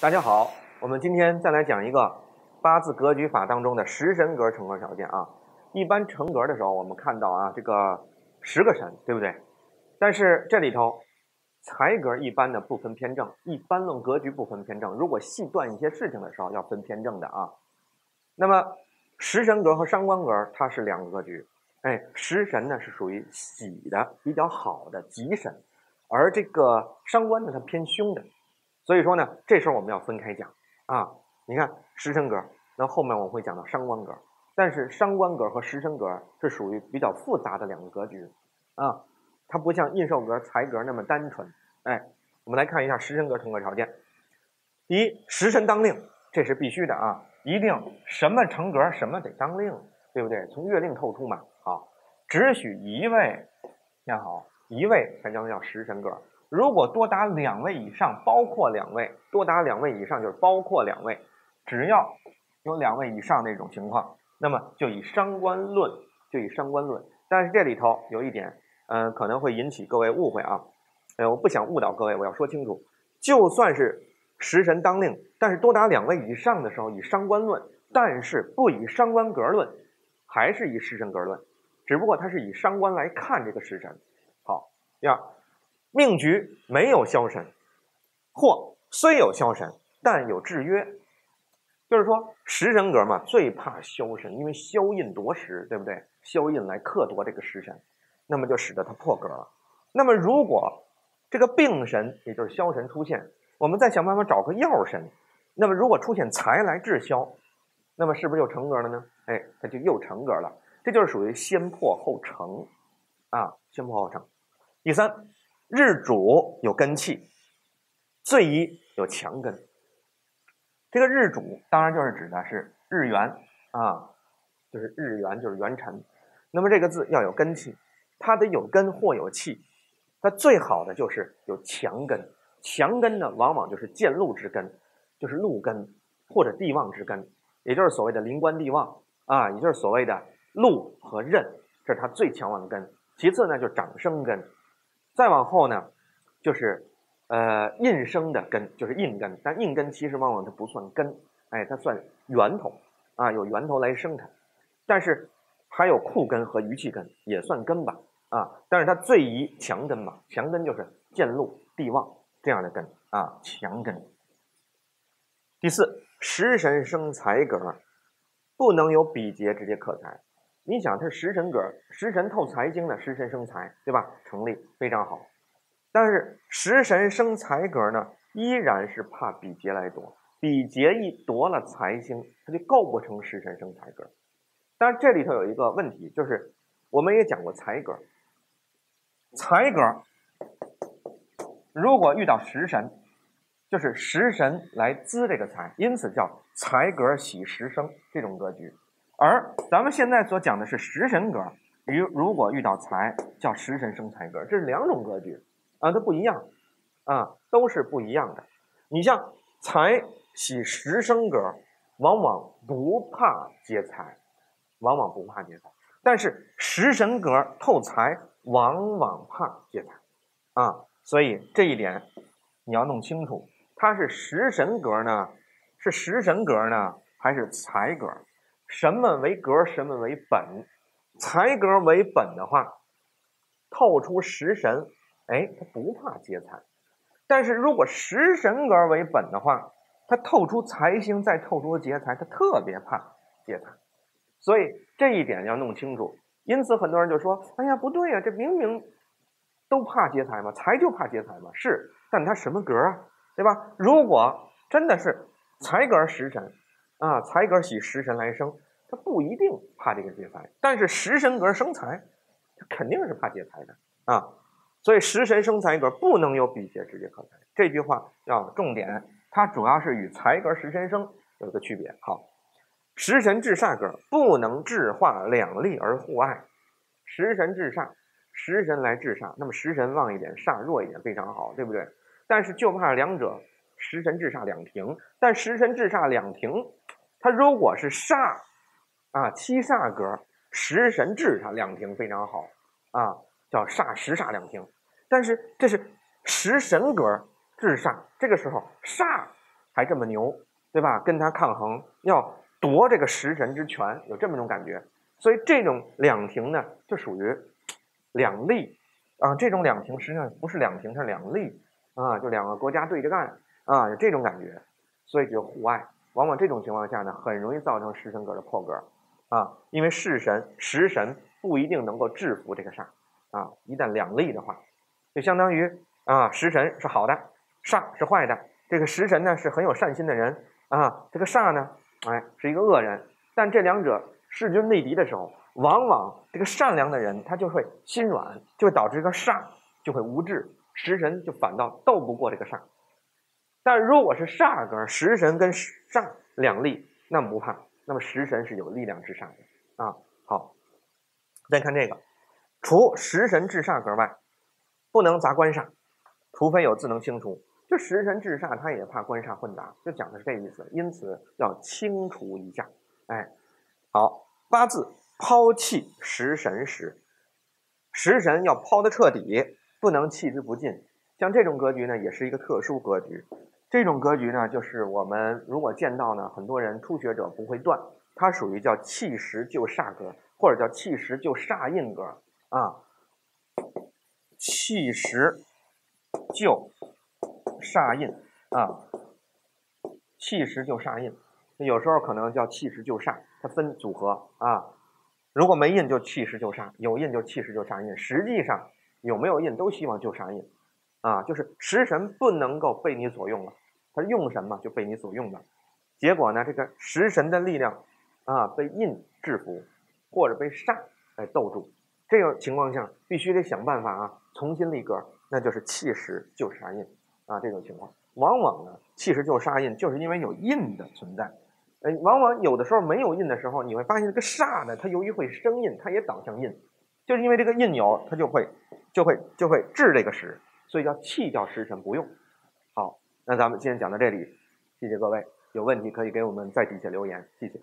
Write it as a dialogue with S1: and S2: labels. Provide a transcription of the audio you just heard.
S1: 大家好，我们今天再来讲一个八字格局法当中的食神格成格条件啊。一般成格的时候，我们看到啊，这个十个神，对不对？但是这里头财格一般的不分偏正，一般论格局不分偏正。如果细断一些事情的时候，要分偏正的啊。那么食神格和伤官格它是两个格局，哎，食神呢是属于喜的、比较好的吉神，而这个伤官呢它偏凶的。所以说呢，这时候我们要分开讲啊。你看食神格，那后面我会讲到伤官格，但是伤官格和食神格是属于比较复杂的两个格局啊，它不像印寿格、财格那么单纯。哎，我们来看一下食神格成格条件。第一，食神当令，这是必须的啊，一定什么成格什么得当令，对不对？从月令透出嘛。好，只许一位，看好一位才叫叫食神格。如果多达两位以上，包括两位，多达两位以上就是包括两位，只要有两位以上那种情况，那么就以伤官论，就以伤官论。但是这里头有一点，嗯，可能会引起各位误会啊，呃，我不想误导各位，我要说清楚，就算是食神当令，但是多达两位以上的时候，以伤官论，但是不以伤官格论，还是以食神格论，只不过它是以伤官来看这个食神。好，第二。命局没有消神，或虽有消神，但有制约。就是说，食神格嘛，最怕消神，因为消印夺食，对不对？消印来克夺这个食神，那么就使得它破格了。那么，如果这个病神，也就是消神出现，我们再想办法找个药神，那么如果出现财来制消，那么是不是又成格了呢？哎，它就又成格了。这就是属于先破后成啊，先破后成。第三。日主有根气，最宜有强根。这个日主当然就是指的是日元啊，就是日元就是元辰。那么这个字要有根气，它得有根或有气。它最好的就是有强根，强根呢往往就是见禄之根，就是禄根或者地旺之根，也就是所谓的临官地旺啊，也就是所谓的禄和刃，这是它最强旺的根。其次呢，就是长生根。再往后呢，就是呃印生的根，就是印根。但印根其实往往它不算根，哎，它算源头啊，有源头来生它。但是还有库根和余气根也算根吧啊。但是它最宜强根嘛，强根就是见禄地旺这样的根啊，强根。第四，食神生财格，不能有比劫直接克财。你想，它食神格，食神透财经的，食神生财，对吧？成立非常好。但是食神生财格呢，依然是怕比劫来夺，比劫一夺了财星，它就构不成食神生财格。但是这里头有一个问题，就是我们也讲过财格，财格如果遇到食神，就是食神来滋这个财，因此叫财格喜食生这种格局。而咱们现在所讲的是食神格，如如果遇到财，叫食神生财格，这是两种格局啊，它不一样啊，都是不一样的。你像财喜食生格，往往不怕劫财，往往不怕劫财，但是食神格透财，往往怕劫财啊。所以这一点你要弄清楚，它是食神格呢，是食神格呢，还是财格？什么为格，什么为本？财格为本的话，透出食神，哎，他不怕劫财；但是如果食神格为本的话，他透出财星，再透出劫财，他特别怕劫财。所以这一点要弄清楚。因此很多人就说：“哎呀，不对呀，这明明都怕劫财嘛，财就怕劫财嘛。”是，但他什么格啊？对吧？如果真的是财格食神。啊，财格喜食神来生，他不一定怕这个劫财，但是食神格生财，他肯定是怕劫财的啊。所以食神生财格不能有比劫直接克财，这句话要重点，它主要是与财格食神生有一个区别。好，食神制煞格不能制化两利而互爱，食神制煞，食神来制煞，那么食神旺一点，煞弱一点，非常好，对不对？但是就怕两者。食神制煞两停，但食神制煞两停，它如果是煞啊七煞格，食神制它两停非常好啊，叫煞食煞两停。但是这是食神格制煞，这个时候煞还这么牛，对吧？跟他抗衡，要夺这个食神之权，有这么种感觉。所以这种两庭呢，就属于两立啊。这种两庭实际上不是两庭，是两立啊，就两个国家对着干啊，有这种感觉。所以就互爱，往往这种情况下呢，很容易造成食神格的破格啊，因为食神食神不一定能够制服这个煞啊。一旦两立的话，就相当于啊，食神是好的，煞是坏的。这个食神呢是很有善心的人啊，这个煞呢，哎，是一个恶人。但这两者势均力敌的时候，往往这个善良的人他就会心软，就会导致这个煞就会无智，食神就反倒斗不过这个煞。但如果是煞格，食神跟煞两立，那么不怕，那么食神是有力量制煞的啊。好，再看这个，除食神制煞格外，不能杂官煞，除非有字能清除。就食神制煞，他也怕官煞混杂，就讲的是这意思。因此要清除一下。哎，好，八字抛弃食神时，食神要抛的彻底，不能弃之不尽。像这种格局呢，也是一个特殊格局。这种格局呢，就是我们如果见到呢，很多人初学者不会断，它属于叫弃食就煞格，或者叫弃食就煞印格啊。弃食就。煞印啊，气时就煞印，有时候可能叫气时就煞，它分组合啊。如果没印就气时就煞，有印就气时就煞印。实际上有没有印都希望就煞印啊，就是食神不能够被你所用了，他用什么就被你所用的。结果呢，这个食神的力量啊被印制服，或者被煞来斗住。这种情况下必须得想办法啊，重新立格，那就是气食就煞印。啊，这种情况往往呢，气食就是煞印，就是因为有印的存在。哎，往往有的时候没有印的时候，你会发现这个煞呢，它由于会生印，它也导向印，就是因为这个印有，它就会就会就会制这个食，所以叫气叫食神不用。那咱们今天讲到这里，谢谢各位，有问题可以给我们在底下留言，谢谢。